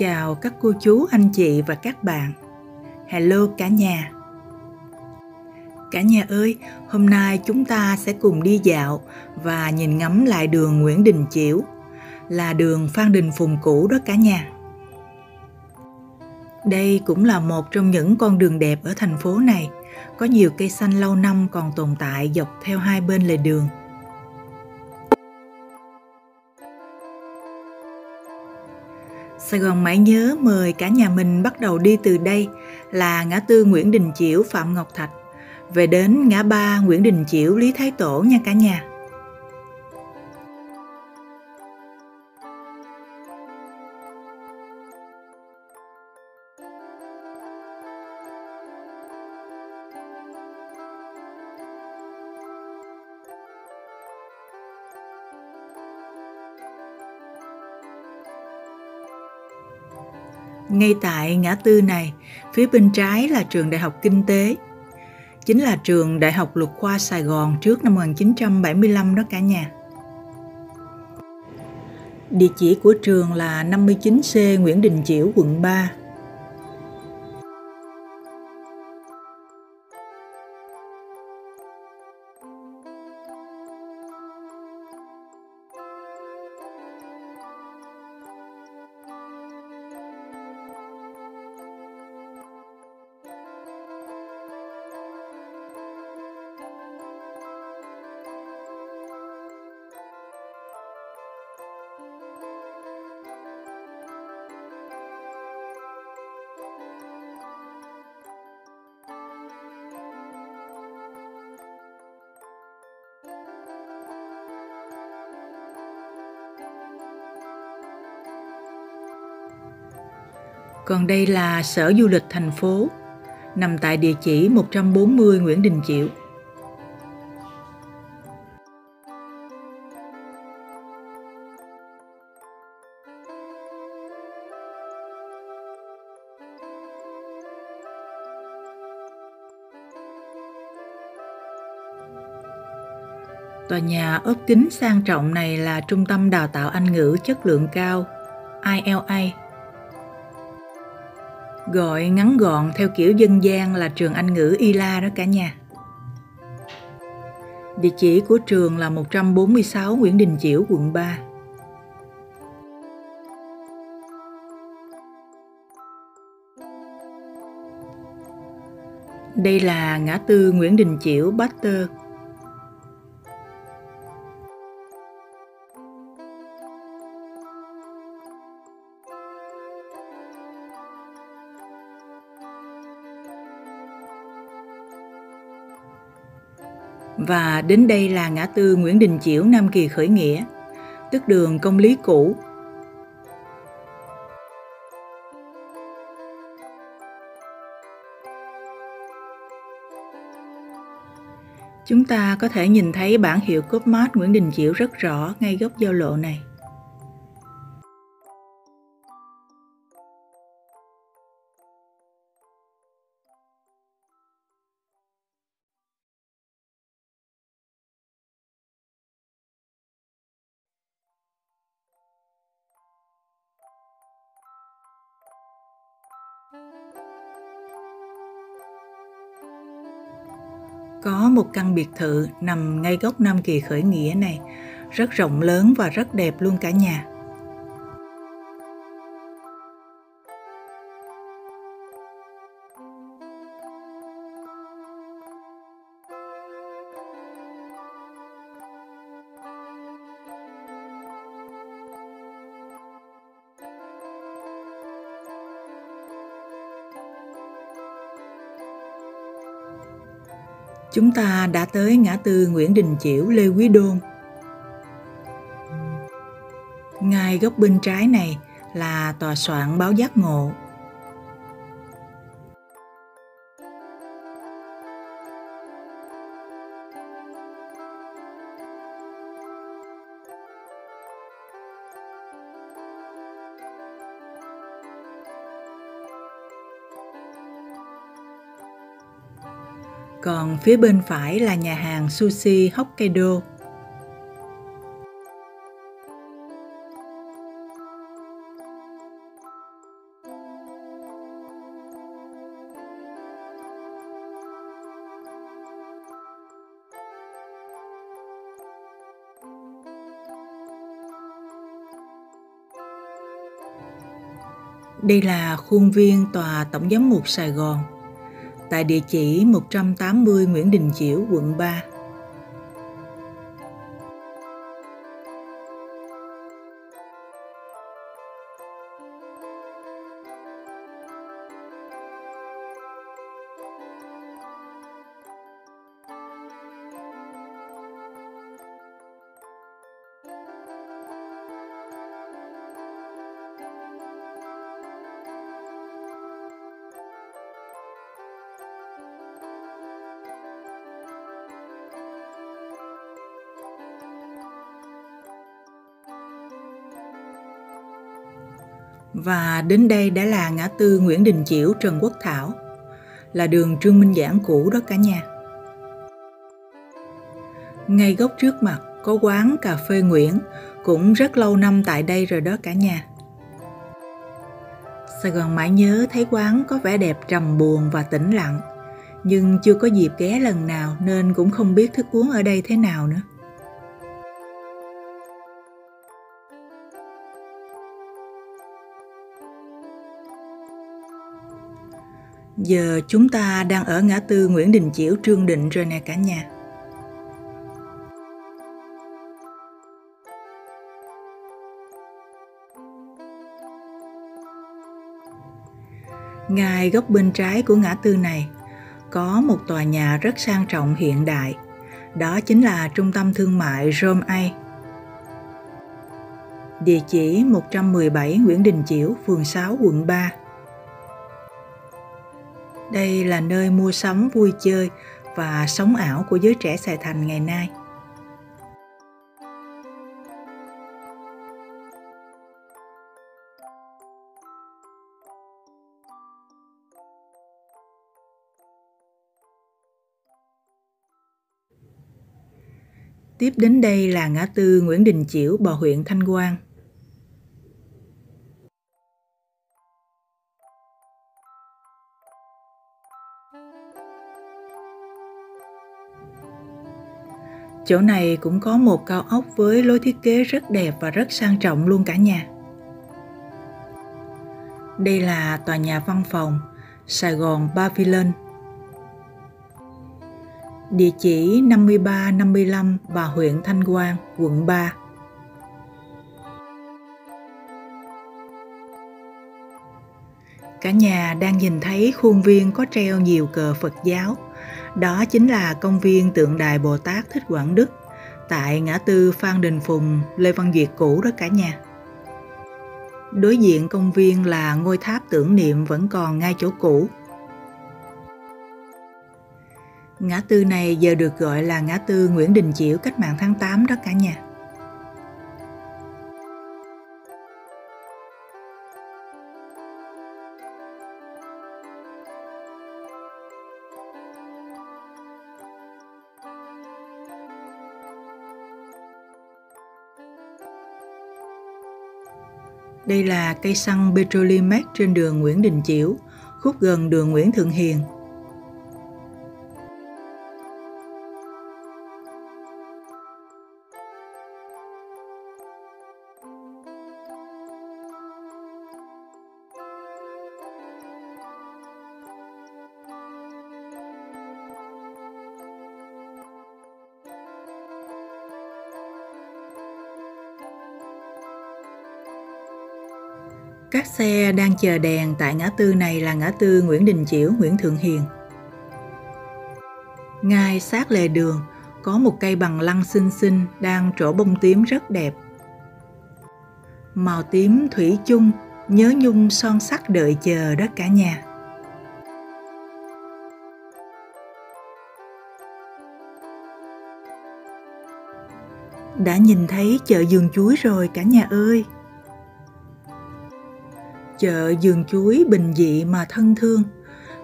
Chào các cô chú, anh chị và các bạn. Hello cả nhà. Cả nhà ơi, hôm nay chúng ta sẽ cùng đi dạo và nhìn ngắm lại đường Nguyễn Đình Chiểu, là đường Phan Đình Phùng cũ đó cả nhà. Đây cũng là một trong những con đường đẹp ở thành phố này, có nhiều cây xanh lâu năm còn tồn tại dọc theo hai bên lề đường. Sài Gòn mãi nhớ mời cả nhà mình bắt đầu đi từ đây là ngã tư Nguyễn Đình Chiểu, Phạm Ngọc Thạch về đến ngã ba Nguyễn Đình Chiểu, Lý Thái Tổ nha cả nhà. Ngay tại ngã tư này, phía bên trái là trường Đại học Kinh tế. Chính là trường Đại học Luật khoa Sài Gòn trước năm 1975 đó cả nhà. Địa chỉ của trường là 59C Nguyễn Đình Chiểu, quận 3. Còn đây là Sở Du lịch thành phố, nằm tại địa chỉ 140 Nguyễn Đình Chiểu. Tòa nhà ốp kính sang trọng này là trung tâm đào tạo Anh ngữ chất lượng cao ILA gọi ngắn gọn theo kiểu dân gian là trường Anh ngữ ILA đó cả nhà. Địa chỉ của trường là 146 Nguyễn Đình Chiểu, quận 3. Đây là ngã tư Nguyễn Đình Chiểu, Baxter, và đến đây là ngã tư Nguyễn Đình Chiểu Nam Kỳ Khởi Nghĩa, tức đường công lý cũ. Chúng ta có thể nhìn thấy bản hiệu cốp mát Nguyễn Đình Chiểu rất rõ ngay góc giao lộ này. Có một căn biệt thự nằm ngay góc Nam Kỳ khởi nghĩa này, rất rộng lớn và rất đẹp luôn cả nhà. Chúng ta đã tới ngã tư Nguyễn Đình Chiểu, Lê Quý Đôn. Ngay góc bên trái này là tòa soạn báo giác ngộ. phía bên phải là nhà hàng sushi Hokkaido. Đây là khuôn viên tòa Tổng giám mục Sài Gòn tại địa chỉ 180 Nguyễn Đình Chiểu, quận 3. Và đến đây đã là ngã tư Nguyễn Đình Chiểu Trần Quốc Thảo, là đường Trương Minh Giảng cũ đó cả nhà. Ngay góc trước mặt có quán cà phê Nguyễn, cũng rất lâu năm tại đây rồi đó cả nhà. Sài Gòn mãi nhớ thấy quán có vẻ đẹp trầm buồn và tĩnh lặng, nhưng chưa có dịp ghé lần nào nên cũng không biết thức uống ở đây thế nào nữa. Giờ chúng ta đang ở ngã tư Nguyễn Đình Chiểu Trương Định rồi nè cả nhà. Ngay góc bên trái của ngã tư này có một tòa nhà rất sang trọng hiện đại. Đó chính là trung tâm thương mại Rome A. Địa chỉ 117 Nguyễn Đình Chiểu, phường 6, quận 3. Là nơi mua sắm vui chơi và sống ảo của giới trẻ Sài Thành ngày nay. Tiếp đến đây là ngã tư Nguyễn Đình Chiểu, bò huyện Thanh Quang. Chỗ này cũng có một cao ốc với lối thiết kế rất đẹp và rất sang trọng luôn cả nhà. Đây là tòa nhà văn phòng Sài Gòn Pavilion. Địa chỉ 5355 Bà huyện Thanh Quang, quận 3. Cả nhà đang nhìn thấy khuôn viên có treo nhiều cờ Phật giáo – đó chính là công viên tượng đài Bồ Tát Thích Quảng Đức tại ngã tư Phan Đình Phùng, Lê Văn Duyệt cũ đó cả nhà. Đối diện công viên là ngôi tháp tưởng niệm vẫn còn ngay chỗ cũ. Ngã tư này giờ được gọi là ngã tư Nguyễn Đình Chiểu cách mạng tháng 8 đó cả nhà. Đây là cây xăng Petrolimex trên đường Nguyễn Đình Chiểu, khúc gần đường Nguyễn Thượng Hiền, xe đang chờ đèn tại ngã tư này là ngã tư Nguyễn Đình Chiểu, Nguyễn Thượng Hiền. Ngay sát lề đường có một cây bằng lăng xinh xinh đang trổ bông tím rất đẹp. Màu tím thủy chung, nhớ nhung son sắc đợi chờ đó cả nhà. Đã nhìn thấy chợ vườn chuối rồi cả nhà ơi! Chợ giường chuối bình dị mà thân thương.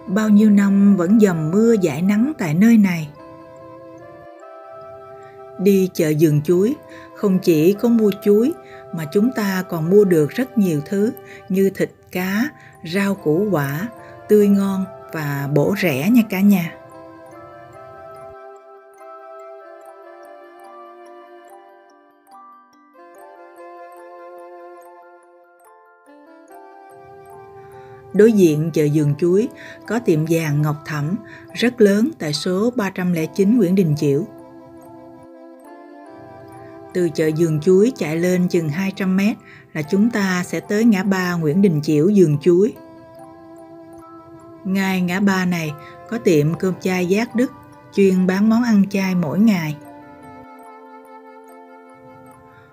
Bao nhiêu năm vẫn dầm mưa giải nắng tại nơi này. Đi chợ giường chuối, không chỉ có mua chuối, mà chúng ta còn mua được rất nhiều thứ như thịt cá, rau củ quả, tươi ngon và bổ rẻ nha cả nhà. Đối diện chợ giường chuối có tiệm vàng Ngọc Thẩm rất lớn tại số 309 Nguyễn Đình Chiểu. Từ chợ giường chuối chạy lên chừng 200 mét là chúng ta sẽ tới ngã ba Nguyễn Đình Chiểu giường chuối. Ngay ngã ba này có tiệm cơm chay Giác Đức chuyên bán món ăn chay mỗi ngày.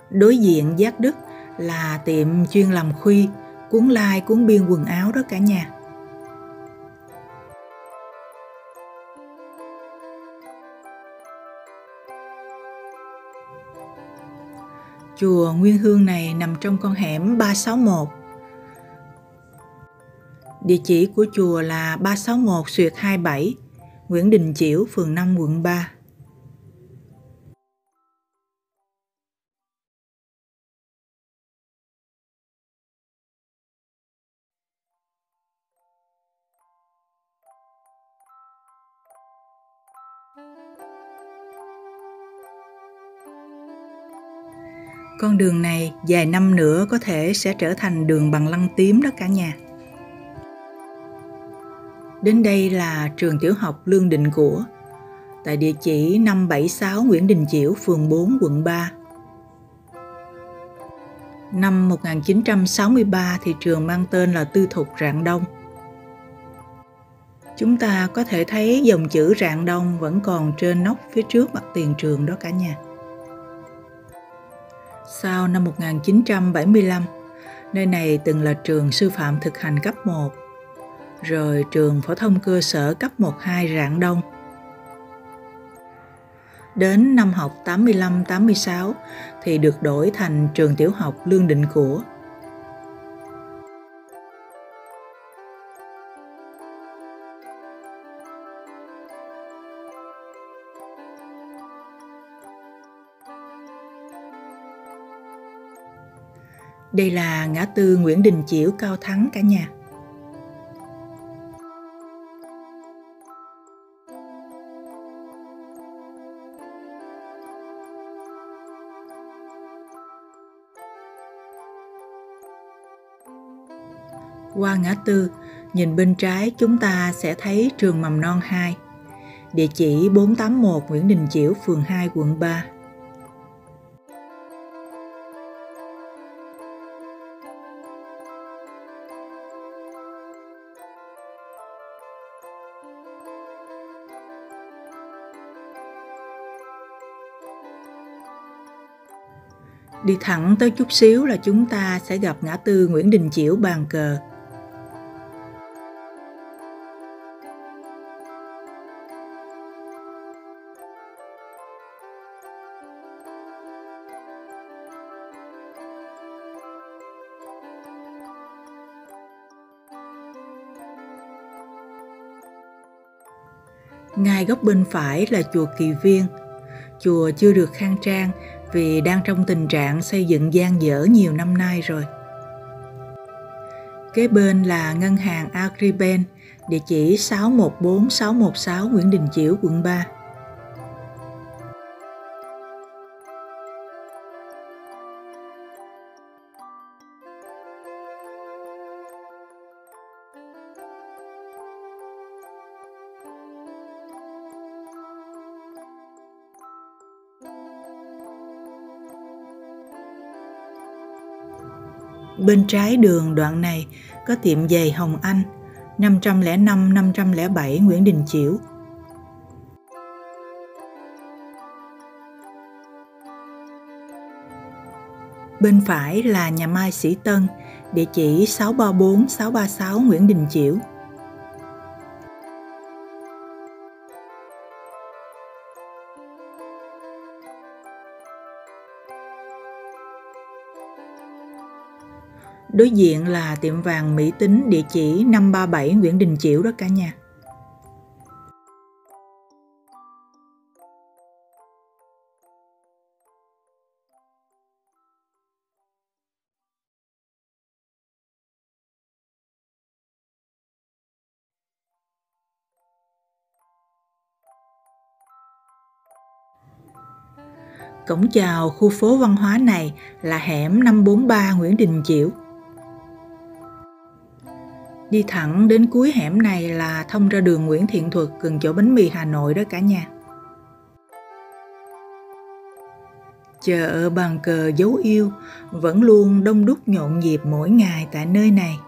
Đối diện Giác Đức là tiệm chuyên làm khuy, cuốn lai, cuốn biên quần áo đó cả nhà. Chùa Nguyên Hương này nằm trong con hẻm 361. Địa chỉ của chùa là 361 Xuyệt 27, Nguyễn Đình Chiểu, phường 5, quận 3. Con đường này vài năm nữa có thể sẽ trở thành đường bằng lăng tím đó cả nhà. Đến đây là trường tiểu học Lương Định Của, tại địa chỉ 576 Nguyễn Đình Chiểu, phường 4, quận 3. Năm 1963 thì trường mang tên là Tư Thục Rạng Đông. Chúng ta có thể thấy dòng chữ Rạng Đông vẫn còn trên nóc phía trước mặt tiền trường đó cả nhà. Sau năm 1975, nơi này từng là trường sư phạm thực hành cấp 1, rồi trường phổ thông cơ sở cấp 1-2 Rạng Đông. Đến năm học 85-86 thì được đổi thành trường tiểu học Lương Định Của. Đây là ngã tư Nguyễn Đình Chiểu Cao Thắng cả nhà. Qua ngã tư, nhìn bên trái chúng ta sẽ thấy trường mầm non 2, địa chỉ 481 Nguyễn Đình Chiểu, phường 2, quận 3. Đi thẳng tới chút xíu là chúng ta sẽ gặp ngã tư Nguyễn Đình Chiểu bàn cờ. Ngay góc bên phải là chùa Kỳ Viên. Chùa chưa được khang trang vì đang trong tình trạng xây dựng gian dở nhiều năm nay rồi. Kế bên là ngân hàng Agribank, địa chỉ 614616 Nguyễn Đình Chiểu, quận 3. Bên trái đường đoạn này có tiệm giày Hồng Anh 505-507 Nguyễn Đình Chiểu. Bên phải là nhà Mai Sĩ Tân, địa chỉ 634-636 Nguyễn Đình Chiểu. Đối diện là tiệm vàng Mỹ Tính, địa chỉ 537 Nguyễn Đình Chiểu đó cả nhà. Cổng chào khu phố văn hóa này là hẻm 543 Nguyễn Đình Chiểu. Đi thẳng đến cuối hẻm này là thông ra đường Nguyễn Thiện Thuật, gần chỗ bánh mì Hà Nội đó cả nhà. Chợ bàn cờ dấu yêu, vẫn luôn đông đúc nhộn nhịp mỗi ngày tại nơi này.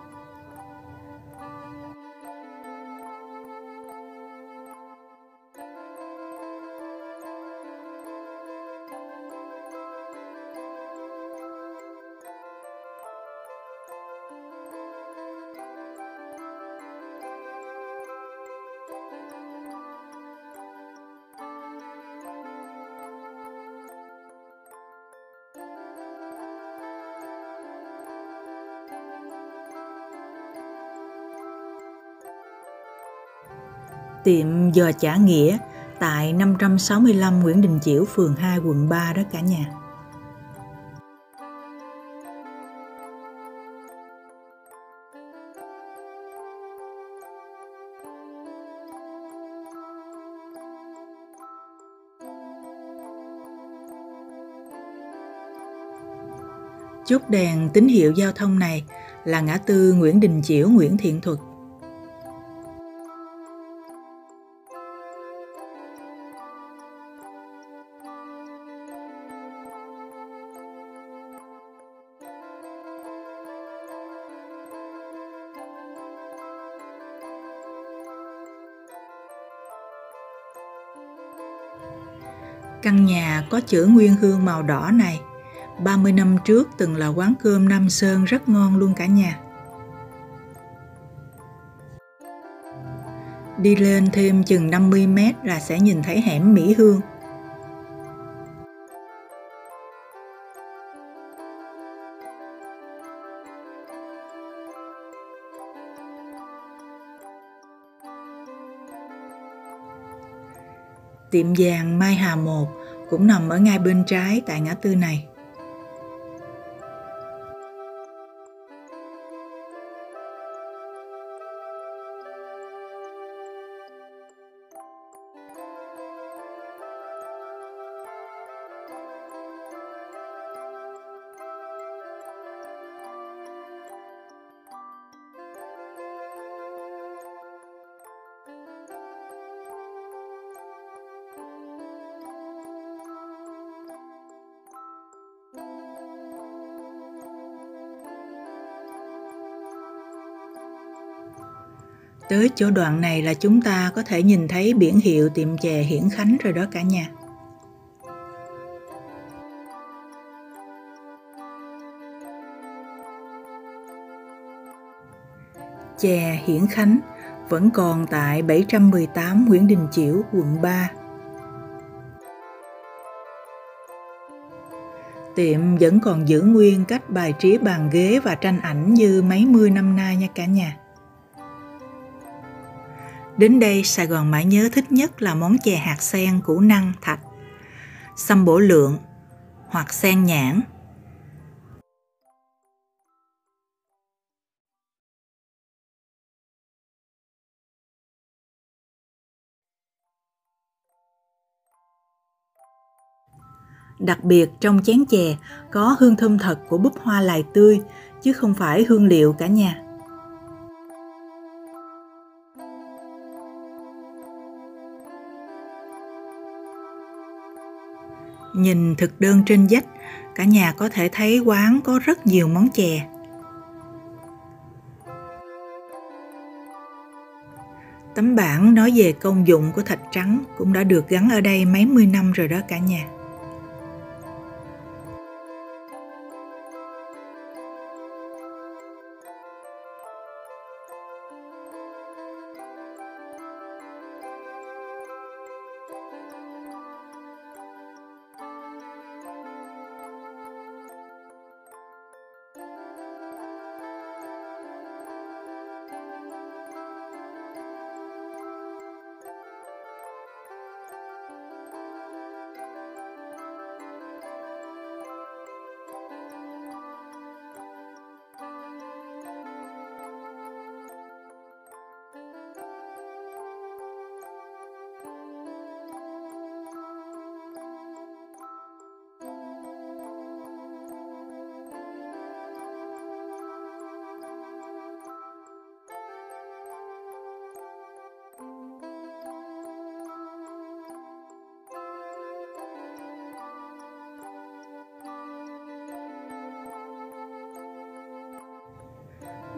Tiệm giò chả nghĩa tại 565 Nguyễn Đình Chiểu, phường 2, quận 3 đó cả nhà. Chốt đèn tín hiệu giao thông này là ngã tư Nguyễn Đình Chiểu, Nguyễn Thiện Thuật có chữ nguyên hương màu đỏ này 30 năm trước từng là quán cơm Nam Sơn rất ngon luôn cả nhà. Đi lên thêm chừng 50 mét là sẽ nhìn thấy hẻm Mỹ Hương. Tiệm vàng Mai Hà 1 cũng nằm ở ngay bên trái tại ngã tư này. Tới chỗ đoạn này là chúng ta có thể nhìn thấy biển hiệu tiệm chè Hiển Khánh rồi đó cả nhà. Chè Hiển Khánh vẫn còn tại 718 Nguyễn Đình Chiểu, quận 3. Tiệm vẫn còn giữ nguyên cách bài trí bàn ghế và tranh ảnh như mấy mươi năm nay nha cả nhà. Đến đây Sài Gòn mãi nhớ thích nhất là món chè hạt sen củ năng thạch, xăm bổ lượng hoặc sen nhãn. Đặc biệt trong chén chè có hương thơm thật của búp hoa lài tươi chứ không phải hương liệu cả nhà. Nhìn thực đơn trên dách, cả nhà có thể thấy quán có rất nhiều món chè. Tấm bảng nói về công dụng của thạch trắng cũng đã được gắn ở đây mấy mươi năm rồi đó cả nhà.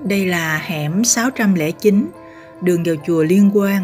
Đây là hẻm 609, đường vào chùa Liên quan.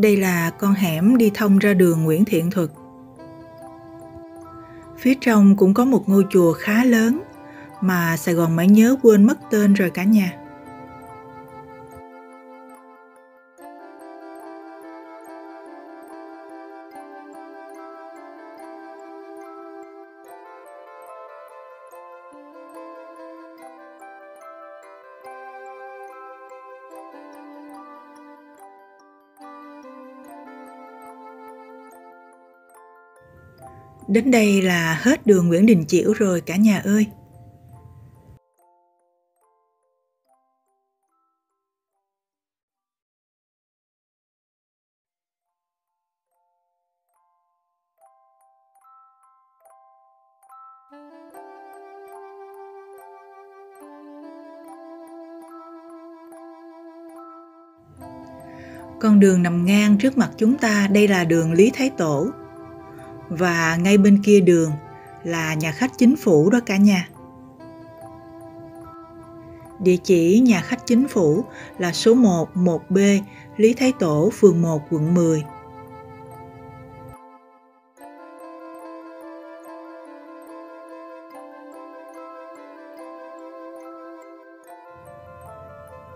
Đây là con hẻm đi thông ra đường Nguyễn Thiện Thuật. Phía trong cũng có một ngôi chùa khá lớn mà Sài Gòn mãi nhớ quên mất tên rồi cả nhà. Đến đây là hết đường Nguyễn Đình Chiểu rồi cả nhà ơi. Con đường nằm ngang trước mặt chúng ta, đây là đường Lý Thái Tổ và ngay bên kia đường là nhà khách chính phủ đó cả nhà. Địa chỉ nhà khách chính phủ là số 1 1B Lý Thái Tổ, phường 1, quận 10.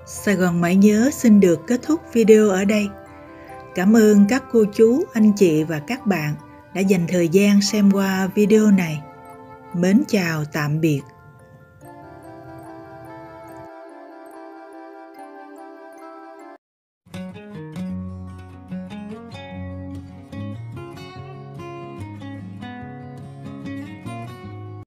Sài Gòn mãi nhớ xin được kết thúc video ở đây. Cảm ơn các cô chú, anh chị và các bạn đã dành thời gian xem qua video này. Mến chào tạm biệt.